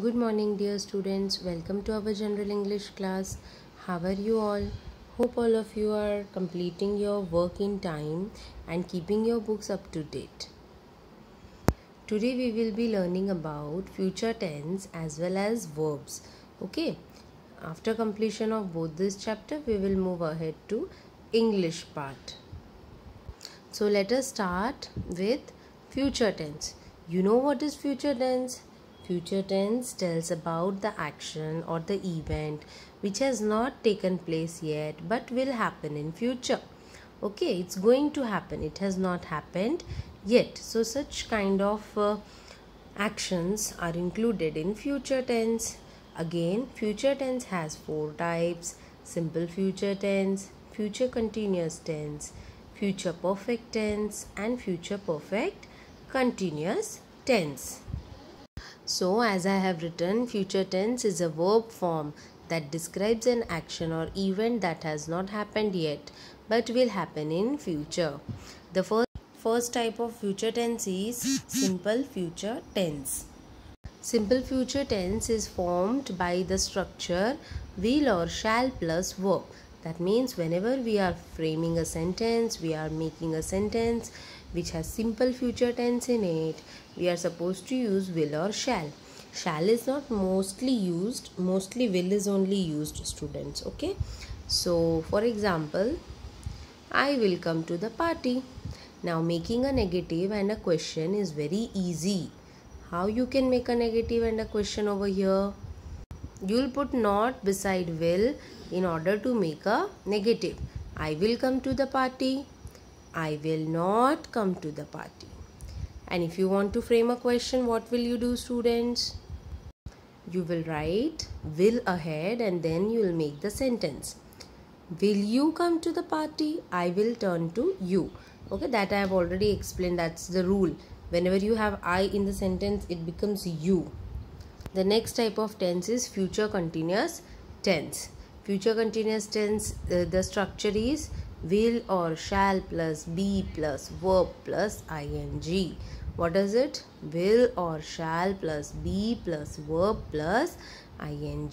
Good morning, dear students. Welcome to our general English class. How are you all? Hope all of you are completing your work in time and keeping your books up to date. Today, we will be learning about future tense as well as verbs. Okay, after completion of both this chapter, we will move ahead to English part. So, let us start with future tense. You know what is future tense? Future tense tells about the action or the event which has not taken place yet but will happen in future. Okay, it's going to happen. It has not happened yet. So such kind of uh, actions are included in future tense. Again, future tense has four types: simple future tense, future continuous tense, future perfect tense and future perfect continuous tense. So, as I have written, future tense is a verb form that describes an action or event that has not happened yet but will happen in future. The first, first type of future tense is simple future tense. Simple future tense is formed by the structure will or shall plus verb. That means whenever we are framing a sentence, we are making a sentence which has simple future tense in it, we are supposed to use will or shall. Shall is not mostly used, mostly will is only used students, okay? So, for example, I will come to the party. Now, making a negative and a question is very easy. How you can make a negative and a question over here? You'll put not beside will in order to make a negative. I will come to the party. I will not come to the party. And if you want to frame a question, what will you do, students? You will write will ahead and then you will make the sentence. Will you come to the party? I will turn to you. Okay, that I have already explained. That's the rule. Whenever you have I in the sentence, it becomes you. The next type of tense is future continuous tense. Future continuous tense, uh, the structure is will or shall plus be plus verb plus ing. What is it? Will or shall plus be plus verb plus ing.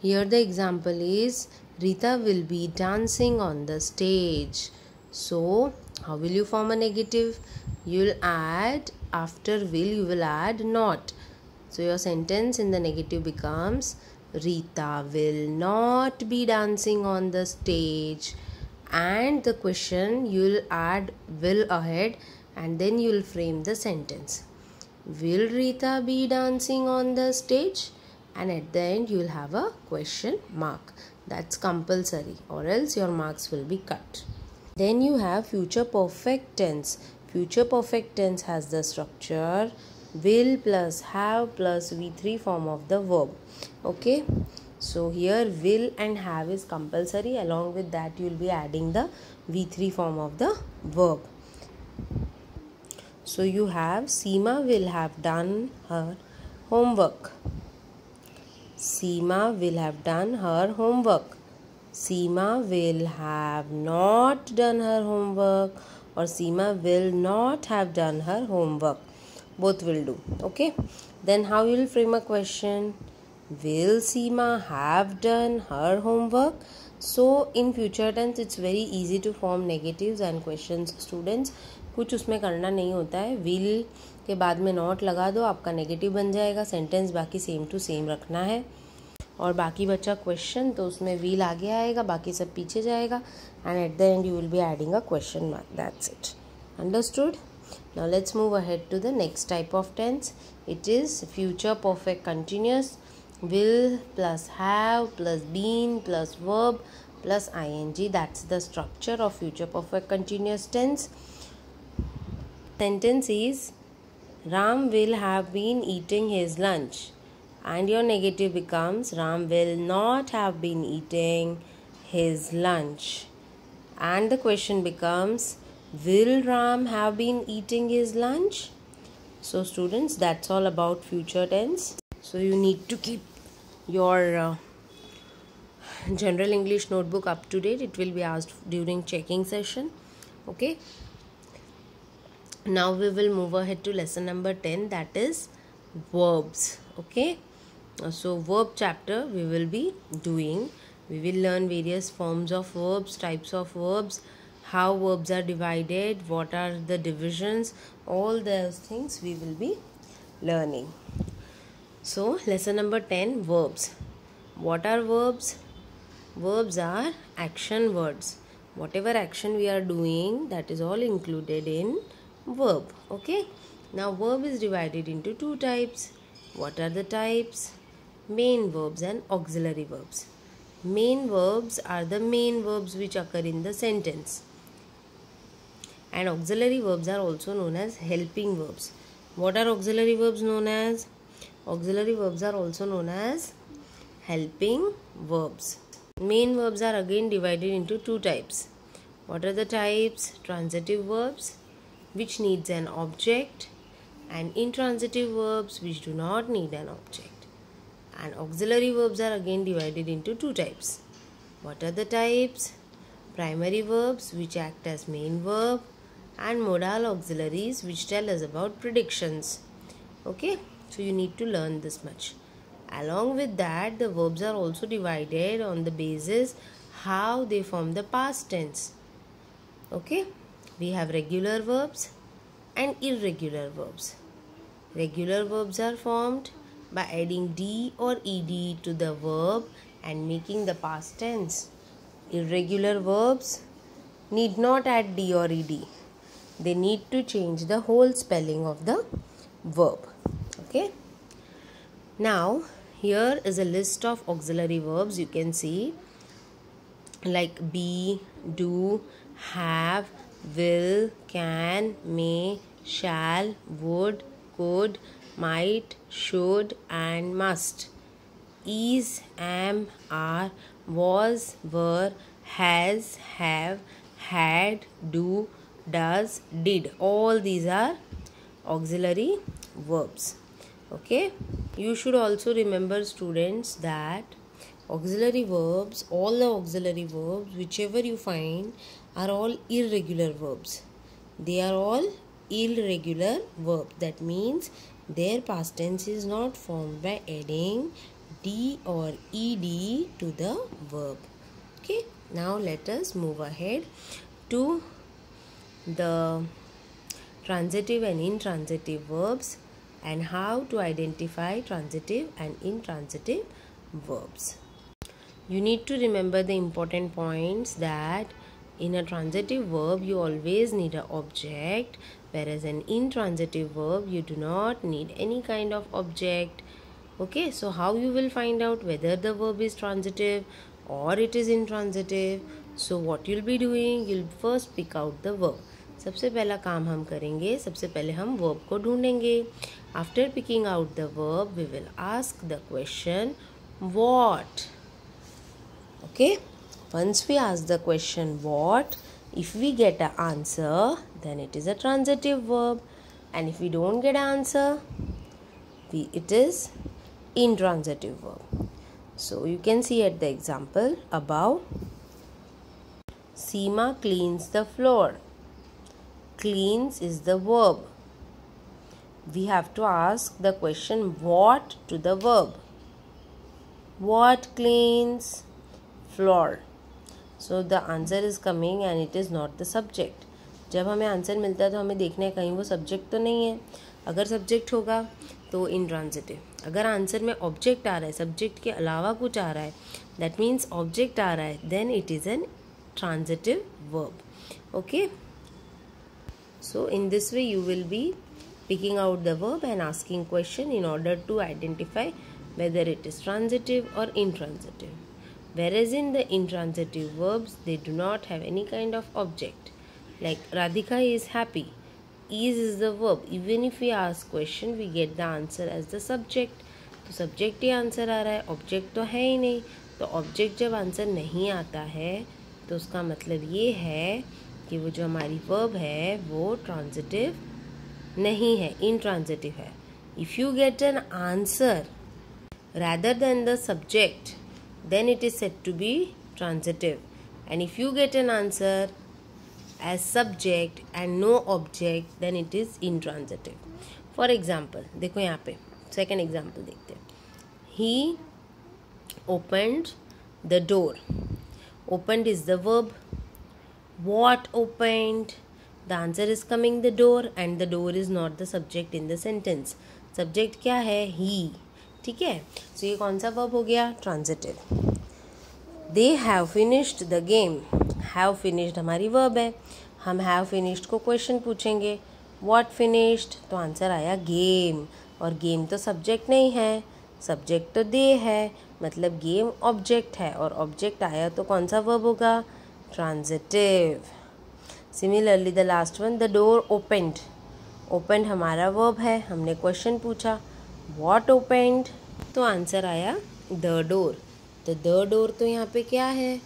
Here the example is Rita will be dancing on the stage. So, how will you form a negative? You will add after will you will add not. So your sentence in the negative becomes Rita will not be dancing on the stage and the question you'll add will ahead and then you'll frame the sentence. Will rita be dancing on the stage? And at the end you'll have a question mark. That's compulsory or else your marks will be cut. Then you have future perfect tense. Future perfect tense has the structure will plus have plus v3 form of the verb. Okay so here will and have is compulsory along with that you will be adding the V3 form of the verb. So you have Seema will have done her homework. Seema will have done her homework. Seema will have not done her homework or Seema will not have done her homework. Both will do. Okay. Then how you will frame a question? Will Seema have done her homework? So in future tense it's very easy to form negatives and questions students. कुछ उसमें करना नहीं होता है will के बाद में not लगा दो आपका नेगेटिव बन जाएगा सेंटेंस बाकी सेम टू सेम रखना है और बाकी बचा क्वेश्चन तो उसमें will आगे आएगा बाकी सब पीछे जाएगा and at the end you will be adding a question mark that's it understood now let's move ahead to the next type of tense it is future perfect continuous will plus have plus been plus verb plus ing. That's the structure of future perfect continuous tense. Sentence is ram will have been eating his lunch. And your negative becomes ram will not have been eating his lunch. And the question becomes will ram have been eating his lunch? So students that's all about future tense. So you need to keep your uh, general english notebook up to date. It will be asked during checking session. Okay? Now we will move ahead to lesson number 10 that is verbs. Okay? So verb chapter we will be doing. We will learn various forms of verbs types of verbs how verbs are divided what are the divisions all those things we will be learning so lesson number 10 verbs. What are verbs? Verbs are action words. Whatever action we are doing that is all included in verb okay? Now verb is divided into two types. What are the types? Main verbs and auxiliary verbs. Main verbs are the main verbs which occur in the sentence. And auxiliary verbs are also known as helping verbs. What are auxiliary verbs known as auxiliary verbs are also known as helping verbs. Main verbs are again divided into two types. What are the types? Transitive verbs which needs an object and intransitive verbs which do not need an object. And auxiliary verbs are again divided into two types. What are the types? Primary verbs which act as main verb and modal auxiliaries which tell us about predictions. Okay so you need to learn this much along with that the verbs are also divided on the basis how they form the past tense okay we have regular verbs and irregular verbs Regular verbs are formed by adding d or ed to the verb and making the past tense. Irregular verbs need not add d or ed. They need to change the whole spelling of the verb. Okay. Now, here is a list of auxiliary verbs you can see like be, do, have, will, can, may, shall, would, could, might, should, and must. Is, am, are, was, were, has, have, had, do, does, did. All these are auxiliary verbs. Okay. You should also remember students that auxiliary verbs, all the auxiliary verbs, whichever you find, are all irregular verbs. They are all irregular verb that means their past tense is not formed by adding d or ed to the verb okay now let us move ahead to the transitive and intransitive verbs and how to identify transitive and intransitive verbs. You need to remember the important points that in a transitive verb you always need an object whereas an intransitive verb you do not need any kind of object. Okay so how you will find out whether the verb is transitive or it is intransitive? So what you'll be doing you'll first pick out the verb सबसे पहला काम हम करेंगे, सबसे पहले हम verb को ढूंढेंगे। After picking out the verb we will ask the question what okay once we ask the question what if we get a answer then it is a transitive verb and if we don't get a answer we it is intransitive verb so you can see at the example about Seema cleans the floor cleans is the verb. We have to ask the question, what to the verb? What cleans? Floor. So the answer is coming and it is not the subject जब हमें answer मिलता है तो हमें देखना है, कहीं वो सब्जेक्ट तो नहीं है। अगर सब्जेक्ट होगा तो इन ट्रांजिटिव अगर आंसर में ऑब्जेक्ट आ रहा है सब्जेक्ट के अलावा कुछ आ रहा है दैट मीन्स ऑब्जेक्ट आ रहा है then it is an transitive verb okay so in this way you will be picking out the verb and asking question in order to identify whether it is transitive or intransitive whereas in the intransitive verbs they do not have any kind of object like radhika is happy is is the verb even if we ask question we get the answer as the subject तो subject ही answer आ रहा है object तो है ही नहीं तो object जब आंसर नहीं आता है तो उसका मतलब ये है कि वो जो हमारी वर्ब है, वो ट्रांजिटिव नहीं है इन इनट्रांजिटिव है। If you get an answer rather than the subject then it is said to be transitive and if you get an answer as subject and no object then it is in intransitive for example देखो यहाँ पे second example देखते हैं। He open the door opened is the verb what opened? The answer is coming the door and the door is not the subject in the sentence. Subject क्या है? He. ठीक है? So, ये कौन सा verb हो गया? Transitive they have finished the game have finished हमारी वर्ब है. हम हैव फिनिश्ड को क्वेश्चन पूछेंगे. वॉट फिनिश्ड तो आंसर आया गेम और गेम तो सब्जेक्ट नहीं है. सब्जेक्ट तो दे है. मतलब गेम ऑब्जेक्ट है. और ऑब्जेक्ट आया तो कौन सा वर्ब होगा? Transitive similarly the last one the door opened opened हमारा वर्ब है, हमने क्वेश्चन पूछा. वॉट ओपेंड तो आंसर आया द डोर तो द डोर तो यहाँ पे क्या है?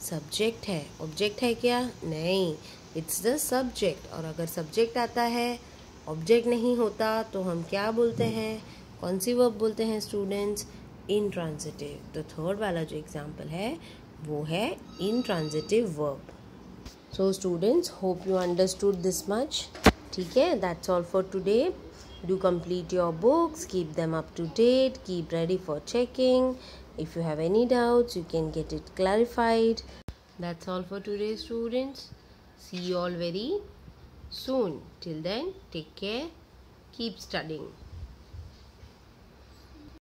सब्जेक्ट है. ऑब्जेक्ट है क्या? नहीं. इट्स द सब्जेक्ट और अगर सब्जेक्ट आता है ऑब्जेक्ट नहीं होता तो हम क्या बोलते हैं? कौन सी वर्ब बोलते हैं स्टूडेंट्स इन ट्रांजिटिव तो थर्ड वाला जो एग्ज़ाम्पल है वो है इन transitive verb so students hope you understood this much ठीक है that's all for today do complete your books keep them up to date keep ready for checking if you have any doubts you can get it clarified that's all for today students see you all very soon till then take care keep studying